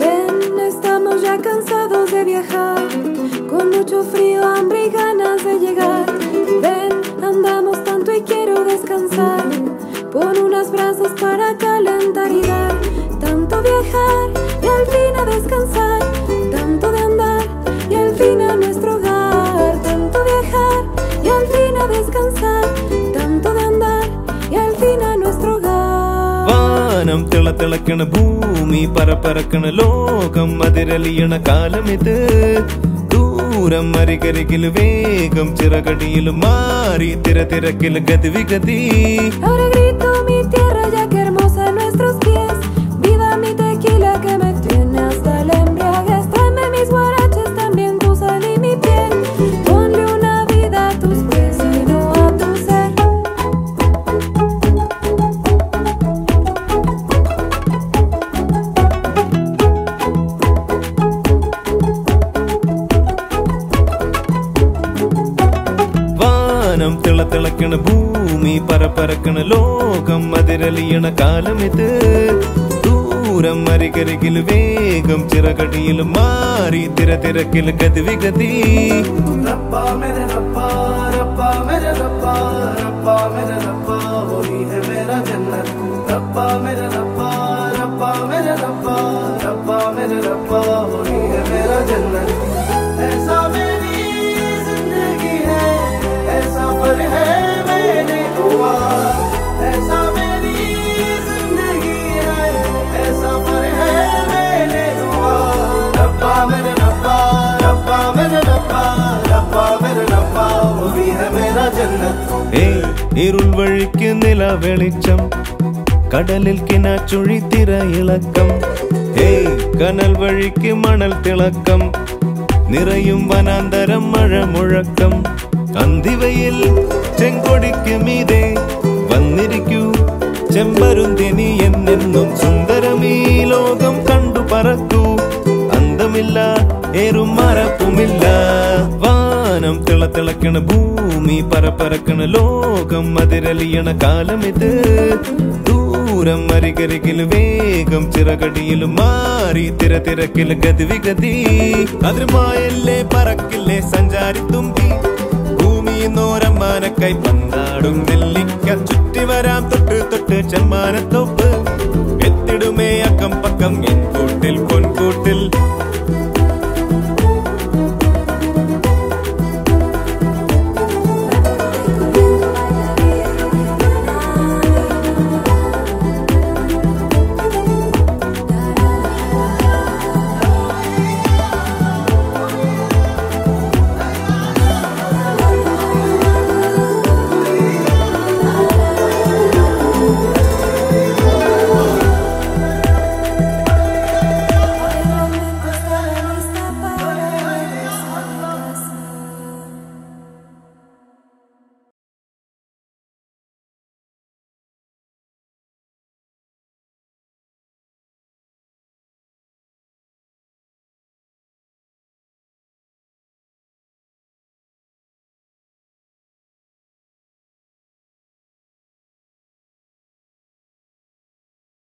Ven, estamos ya cansados de viajar, con mucho frío, hambre y ganas de llegar. Ven, andamos tanto y quiero descansar. Pon unas brasas para calentar വാനം തിളത്തിളക്കണ ഭൂമി പറപ്പറക്കണ ലോകം അതിരലിയണ കാലമിത്. ദൂരം അരികരികിൽ വേഗം ചിറകടിയിൽ മാറി തിര തിരക്കിൽ ഗതിവിഗതി தள தளக்கணு பூமி பரபரக்கணு லோகம் அதிரலியன காலம் இது. தூரம் அருகருகில் வேகம் சிறகடியில் மாறி திற திறக்கில் கதி விகதி. ரப்பா மேரே ரப்பா ரப்பா மேரே ரப்பா ரப்பா மேரே ரப்பா वही है मेरा जन्नत रब्बा मेरा ഏ നില വെളിച്ചം. കടലിൽ കിനാച്ചുഴി ഇളക്കം. ഏയ് കനൽ വഴിക്ക് മണൽ തിളക്കം. നിറയും വനാന്തരം മഴ മുഴക്കം. അന്തിവയിൽ ചെങ്കൊടിക്ക് മീതെ വന്നിരിക്കൂ. ചെമ്പരുന്തിനി എന്നെന്നും സുന്ദരമീ ലോകം കണ്ടു പറക്കൂ. അന്തമില്ല ഏറും മറപ്പുമില്ല വാനം തിളത്തിളക്കണ ഭൂമി പറപ്പറക്കണ ലോകം അതിരലിയണ കാലമിത് ദൂരം അരികരികിൽ വേഗം ചിറകടിയിൽ മാറി തിര തിരക്കിൽ ഗതിവിഗതി അതിരുമായല്ലേ പറക്കില്ലേ സഞ്ചാരി തുമ്പി. ഭൂമിന്നോരമ്മാനക്കായി പന്താടും നെല്ലിക്ക. ചുറ്റി വരാം തൊട്ട് തൊട്ട് ചെമ്മാനത്തോപ്പ്. എത്തിടുമേ അക്കം പക്കം എൻ